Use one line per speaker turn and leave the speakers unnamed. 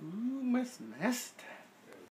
Ooh, Miss Nest.